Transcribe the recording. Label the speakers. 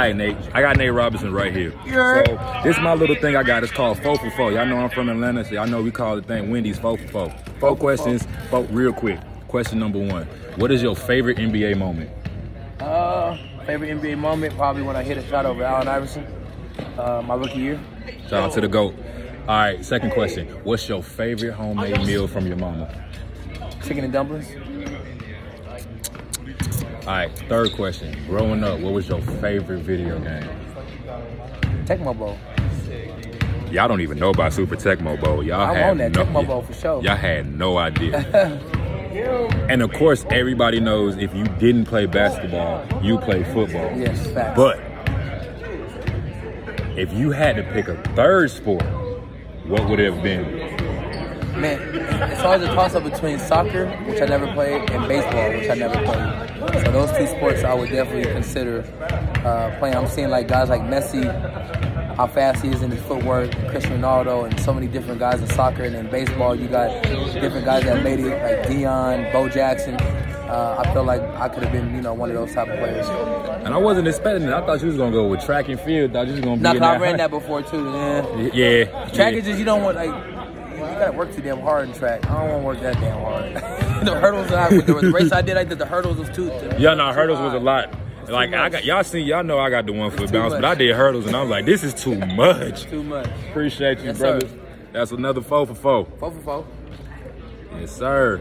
Speaker 1: right, Nate. I got Nate Robinson right here. So this is my little thing I got. It's called Four for Four. Y'all know I'm from Atlanta, so y'all know we call the thing Wendy's Four for Four. Four questions, four, real quick. Question number one. What is your favorite NBA moment?
Speaker 2: Uh, favorite NBA moment probably when I hit a shot over Allen Iverson, uh, my rookie year.
Speaker 1: Shout out to the GOAT. All right, second question. What's your favorite homemade meal from your mama?
Speaker 2: Chicken and dumplings.
Speaker 1: All right, third question. Growing up, what was your favorite video game?
Speaker 2: Tecmo Bowl.
Speaker 1: Y'all don't even know about Super Tecmo Bowl. Y'all had
Speaker 2: on that
Speaker 1: no,
Speaker 2: Tecmo Bowl for sure.
Speaker 1: Y'all had no idea. and of course, everybody knows if you didn't play basketball, you play football.
Speaker 2: Yes, facts.
Speaker 1: But if you had to pick a third sport, what would it have been?
Speaker 2: Man, it's always a toss up between soccer, which I never played, and baseball, which I never played. So those two sports I would definitely consider uh, playing. I'm seeing like guys like Messi, how fast he is in his footwork, Cristiano Ronaldo, and so many different guys in soccer. And in baseball, you got different guys that made it, like Deion, Bo Jackson. Uh, I feel like I could have been, you know, one of those type of players.
Speaker 1: And I wasn't expecting it. I thought you was gonna go with track and field. I thought you was gonna be
Speaker 2: Nah, I
Speaker 1: that
Speaker 2: ran
Speaker 1: high-
Speaker 2: that before too. Yeah.
Speaker 1: Yeah.
Speaker 2: Track
Speaker 1: yeah.
Speaker 2: is just you don't want like you gotta work too damn hard in track. I don't want to work that damn hard. the hurdles that I, the, the race I did, I did the hurdles was too.
Speaker 1: Yeah, no, hurdles was a lot. Like I got y'all see y'all know I got the one foot bounce, but I did hurdles and I was like, this is too much.
Speaker 2: Too much.
Speaker 1: Appreciate you,
Speaker 2: Yes, sir.
Speaker 1: brothers. That's another four for four.
Speaker 2: Four for four.
Speaker 1: Yes, sir.